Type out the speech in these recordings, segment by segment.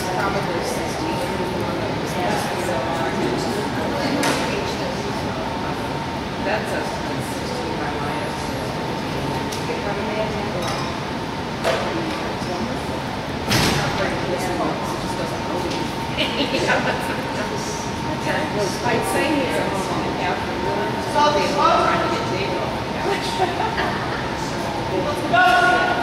was probably That's a 16 by my I'd say he's a the after really. So, trying to get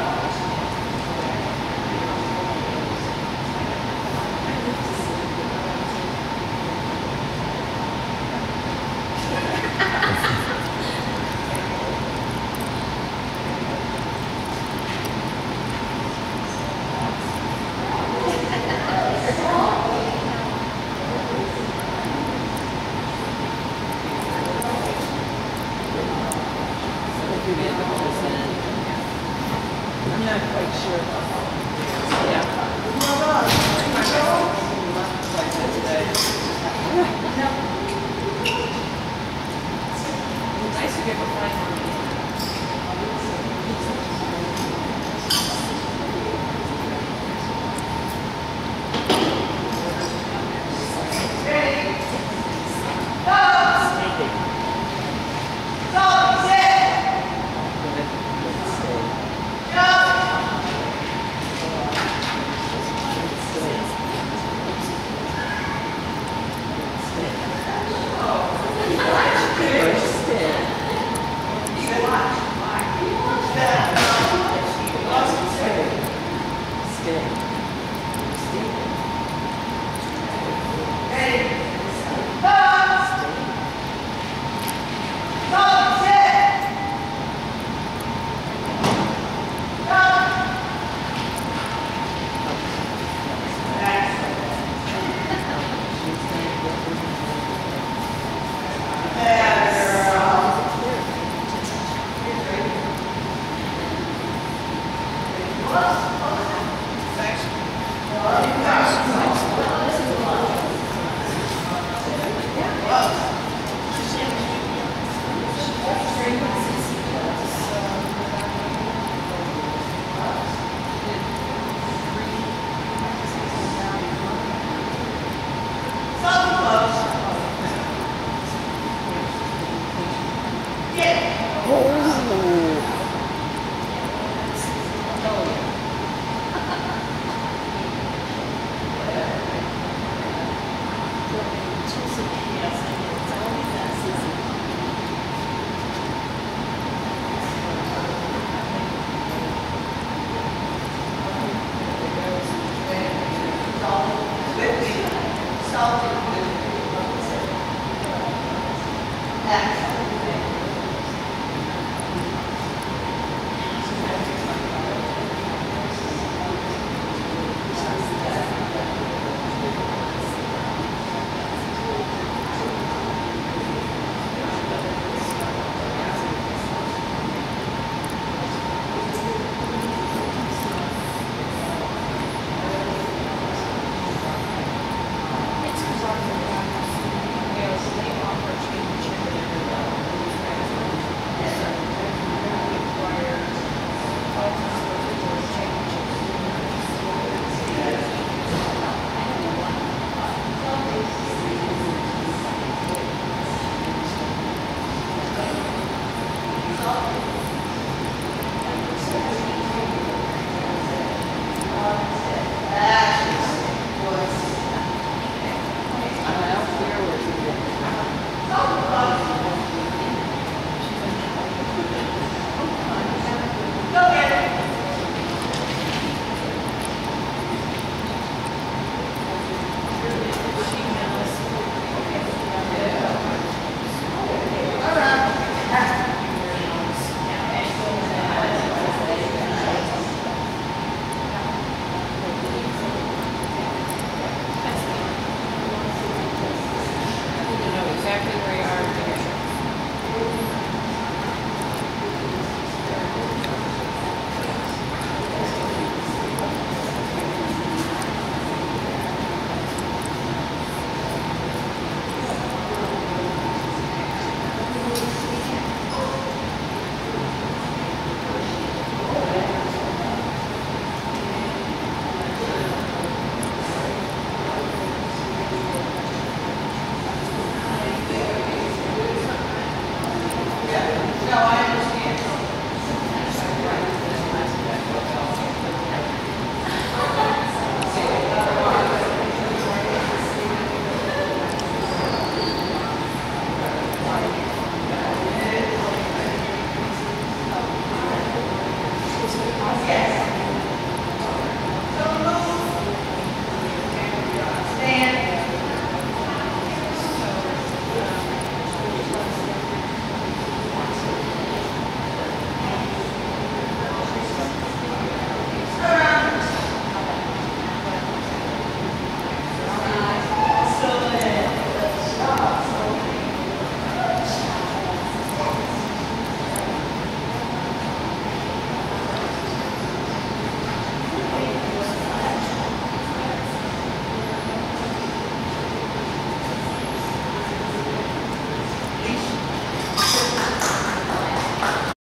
que